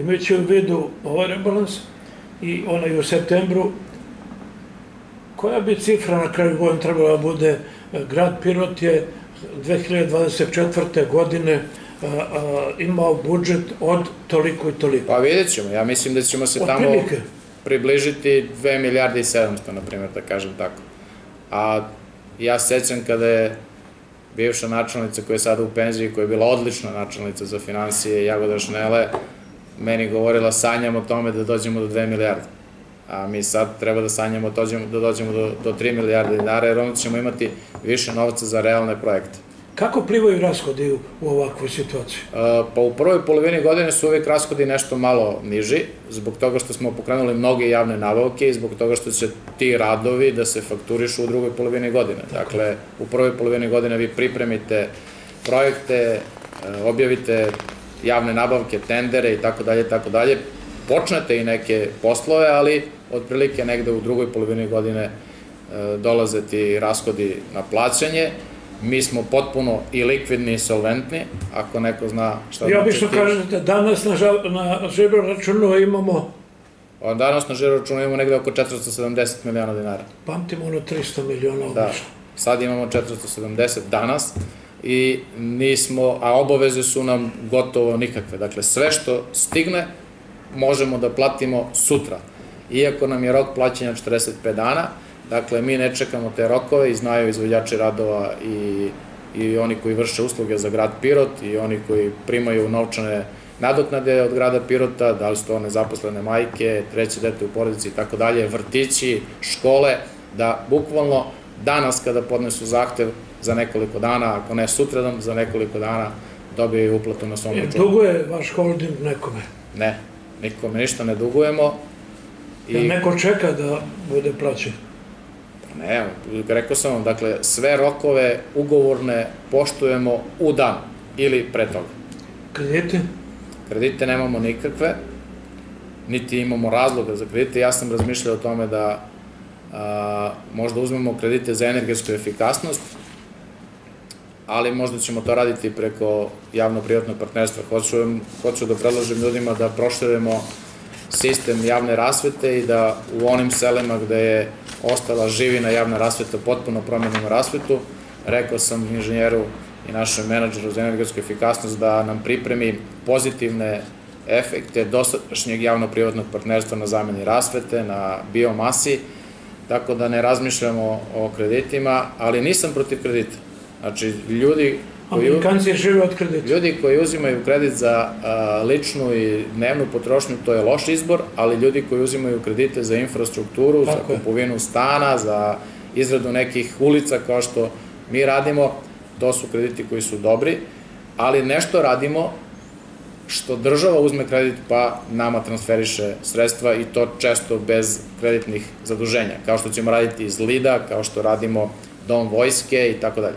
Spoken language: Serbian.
Imajući u vidu ovaj rebalans i onaj u septembru, koja bi cifra na kraju godina trebala da bude? Grad Pirot je 2024. godine a, a, imao budžet od toliko i toliko. Pa vidjet ćemo, ja mislim da ćemo se Od tamo prilike. približiti 2 milijarde i 700, na primjer, da kažem tako. A ja se sećam kada je bivša načelnica koja je sada u penziji, koja je bila odlična načelnica za financije, Jagoda Šnele, meni govorila sanjam o tome da dođemo do 2 milijarde. A mi sad treba da sanjamo da dođemo, da dođemo do, do 3 milijarde dinara, jer onda ćemo imati više novca za realne projekte. Kako plivaju rashodi u, u ovakvoj situaciji? Uh, Pa u prvoj polovini godine su uvijek rashodi nešto malo niži, zbog toga što smo pokrenuli mnoge javne nabavke i zbog toga što će ti radovi da se fakturišu u drugoj polovini godine. Dakle, u prvoj polovini godine vi pripremite projekte, uh, objavite javne nabavke, tendere i tako dalje, tako dalje, počnete i neke poslove, ali otprilike negde u drugoj polovini godine uh, dolaze ti rashodi na plaćanje, mi smo potpuno i likvidni i solventni, ako neko zna šta znači obično ti- kažete, danas na, na žiro računu imamo, A Danas na žiro računu imamo negde oko 470 miliona dinara. pamtimo ono 300 miliona Da, obično. sad imamo 470 danas i nismo, a obaveze su nam gotovo nikakve. Dakle, sve što stigne možemo da platimo sutra. Iako nam je rok plaćanja 45 dana, dakle, mi ne čekamo te rokove i znaju izvođači radova i, i oni koji vrše usluge za grad Pirot i oni koji primaju novčane nadoknade od grada Pirota, da li su to nezaposlene majke, treće dete u porodici i tako dalje, vrtići, škole, da bukvalno danas kada podnesu zahtev za nekoliko dana, ako ne sutradan, za nekoliko dana dobiju uplatu na svom računu. duguje vaš holding nekome. Ne, nikome ništa ne dugujemo. I... Neko čeka da bude plaćen. Ne, rekao sam vam, dakle, sve rokove ugovorne poštujemo u dan ili pre toga. Kredite? Kredite nemamo nikakve, niti imamo razloga za kredite. Ja sam razmišljao o tome da možda uzmemo kredite za energetsku efikasnost, ali možda ćemo to raditi preko javno-privatnog partnerstva. Hoću, da predložim ljudima da proširujemo sistem javne rasvete i da u onim selima gde je ostala živina javna rasveta potpuno promenimo rasvetu. Rekao sam inženjeru i našem menadžeru za energetsku efikasnost da nam pripremi pozitivne efekte dosadašnjeg javno-privatnog partnerstva na zameni rasvete, na biomasi, tako da ne razmišljamo o kreditima, ali nisam protiv kredita. Znači, ljudi koji... Amerikanci žive od kredita. Ljudi koji uzimaju kredit za a, ličnu i dnevnu potrošnju, to je loš izbor, ali ljudi koji uzimaju kredite za infrastrukturu, Tako za kupovinu stana, za izradu nekih ulica kao što mi radimo, to su krediti koji su dobri, ali nešto radimo što država uzme kredit pa nama transferiše sredstva i to često bez kreditnih zaduženja, kao što ćemo raditi iz LIDA, kao što radimo Dom vojske i tako dalje.